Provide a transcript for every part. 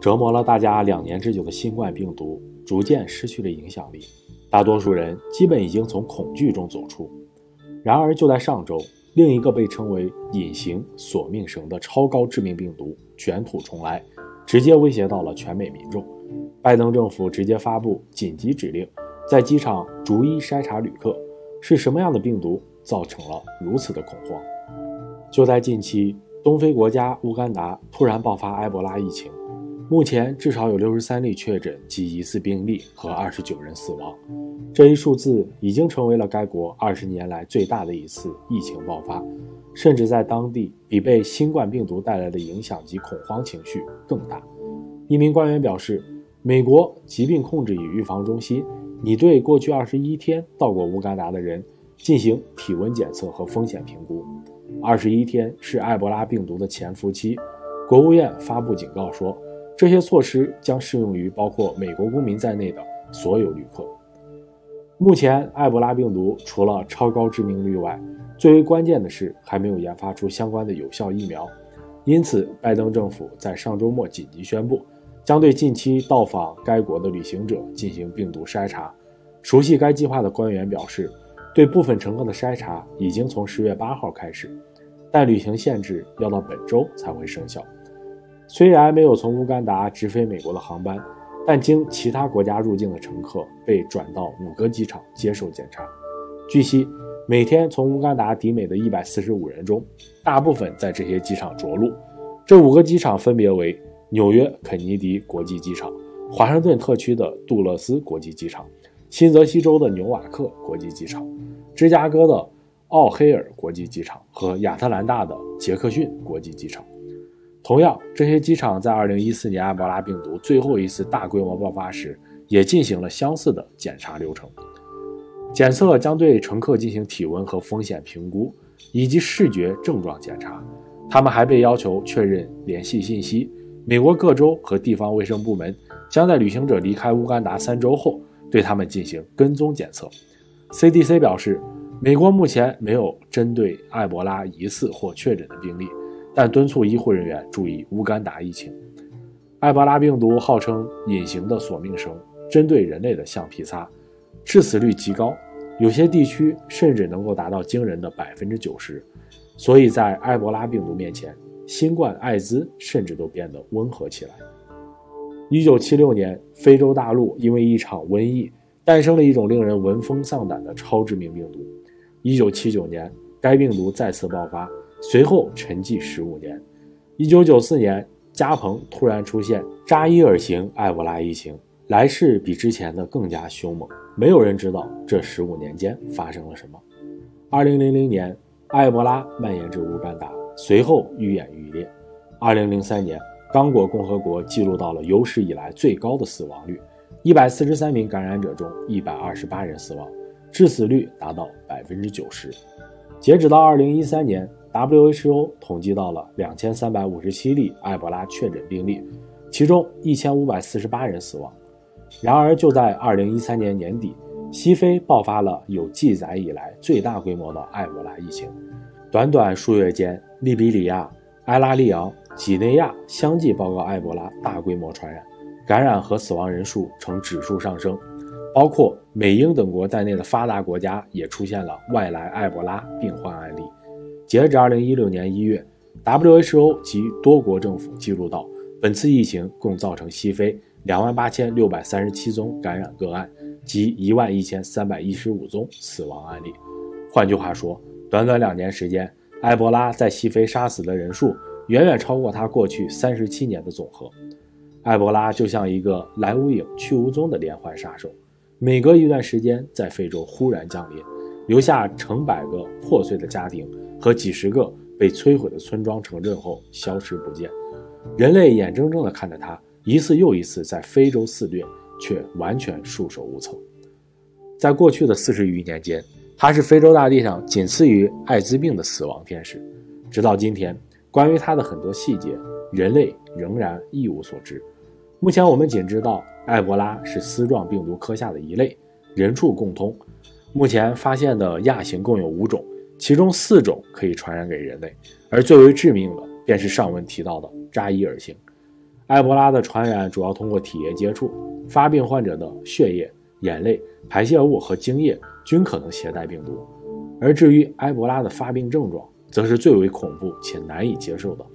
折磨了大家两年之久的新冠病毒逐渐失去了影响力，大多数人基本已经从恐惧中走出。然而，就在上周，另一个被称为“隐形索命绳”的超高致命病毒卷土重来，直接威胁到了全美民众。拜登政府直接发布紧急指令，在机场逐一筛查旅客。是什么样的病毒造成了如此的恐慌？就在近期，东非国家乌干达突然爆发埃博拉疫情，目前至少有六十三例确诊及疑似病例和二十九人死亡。这一数字已经成为了该国二十年来最大的一次疫情爆发，甚至在当地比被新冠病毒带来的影响及恐慌情绪更大。一名官员表示。美国疾病控制与预防中心拟对过去二十一天到过乌干达的人进行体温检测和风险评估。二十一天是埃博拉病毒的潜伏期。国务院发布警告说，这些措施将适用于包括美国公民在内的所有旅客。目前，埃博拉病毒除了超高致命率外，最为关键的是还没有研发出相关的有效疫苗。因此，拜登政府在上周末紧急宣布。将对近期到访该国的旅行者进行病毒筛查。熟悉该计划的官员表示，对部分乘客的筛查已经从十月八号开始，但旅行限制要到本周才会生效。虽然没有从乌干达直飞美国的航班，但经其他国家入境的乘客被转到五个机场接受检查。据悉，每天从乌干达抵美的一百四十五人中，大部分在这些机场着陆。这五个机场分别为。纽约肯尼迪国际机场、华盛顿特区的杜勒斯国际机场、新泽西州的纽瓦克国际机场、芝加哥的奥黑尔国际机场和亚特兰大的杰克逊国际机场。同样，这些机场在2014年埃博拉病毒最后一次大规模爆发时，也进行了相似的检查流程。检测将对乘客进行体温和风险评估，以及视觉症状检查。他们还被要求确认联系信息。美国各州和地方卫生部门将在旅行者离开乌干达三周后对他们进行跟踪检测。CDC 表示，美国目前没有针对埃博拉疑似或确诊的病例，但敦促医护人员注意乌干达疫情。埃博拉病毒号称隐形的索命绳，针对人类的橡皮擦，致死率极高，有些地区甚至能够达到惊人的百分之九十。所以在埃博拉病毒面前。新冠、艾滋甚至都变得温和起来。一九七六年，非洲大陆因为一场瘟疫，诞生了一种令人闻风丧胆的超致命病毒。一九七九年，该病毒再次爆发，随后沉寂十五年。一九九四年，加蓬突然出现扎伊尔型埃博拉疫情，来势比之前的更加凶猛。没有人知道这十五年间发生了什么。二零零零年，埃博拉蔓延至乌干达。随后愈演愈烈。二零零三年，刚果共和国记录到了有史以来最高的死亡率，一百四十三名感染者中，一百二十八人死亡，致死率达到百分之九十。截止到二零一三年，WHO 统计到了两千三百五十七例埃博拉确诊病例，其中一千五百四十八人死亡。然而，就在二零一三年年底，西非爆发了有记载以来最大规模的埃博拉疫情。短短数月间，利比里亚、埃拉利昂、几内亚相继报告埃博拉大规模传染，感染和死亡人数呈指数上升。包括美英等国在内的发达国家也出现了外来埃博拉病患案例。截至2016年1月，WHO 及多国政府记录到，本次疫情共造成西非28,637宗感染个案及11,315宗死亡案例。换句话说，短短两年时间，埃博拉在西非杀死的人数远远超过他过去三十七年的总和。埃博拉就像一个来无影去无踪的连环杀手，每隔一段时间在非洲忽然降临，留下成百个破碎的家庭和几十个被摧毁的村庄城镇后消失不见。人类眼睁睁地看着它一次又一次在非洲肆虐，却完全束手无策。在过去的四十余年间。它是非洲大地上仅次于艾滋病的死亡天使。直到今天，关于它的很多细节，人类仍然一无所知。目前我们仅知道埃博拉是丝状病毒科下的一类，人畜共通。目前发现的亚型共有五种，其中四种可以传染给人类，而最为致命的便是上文提到的扎伊尔型。埃博拉的传染主要通过体液接触，发病患者的血液、眼泪、排泄物和精液均可能携带病毒。而至于埃博拉的发病症状，则是最为恐怖且难以接受的。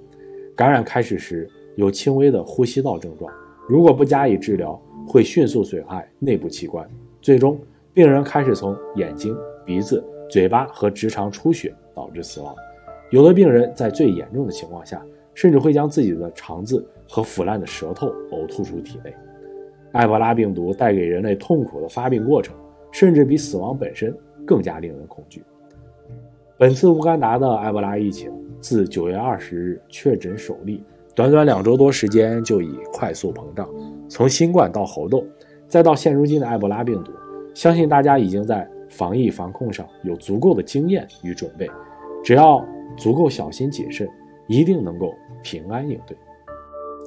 感染开始时有轻微的呼吸道症状，如果不加以治疗，会迅速损害内部器官，最终病人开始从眼睛、鼻子、嘴巴和直肠出血，导致死亡。有的病人在最严重的情况下，甚至会将自己的肠子和腐烂的舌头呕吐出体内。埃博拉病毒带给人类痛苦的发病过程，甚至比死亡本身更加令人恐惧。本次乌干达的埃博拉疫情自九月二十日确诊首例，短短两周多时间就已快速膨胀。从新冠到猴痘，再到现如今的埃博拉病毒，相信大家已经在防疫防控上有足够的经验与准备。只要足够小心谨慎，一定能够平安应对。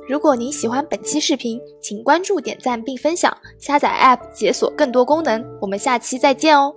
如果您喜欢本期视频，请关注、点赞并分享，下载 App 解锁更多功能。我们下期再见哦！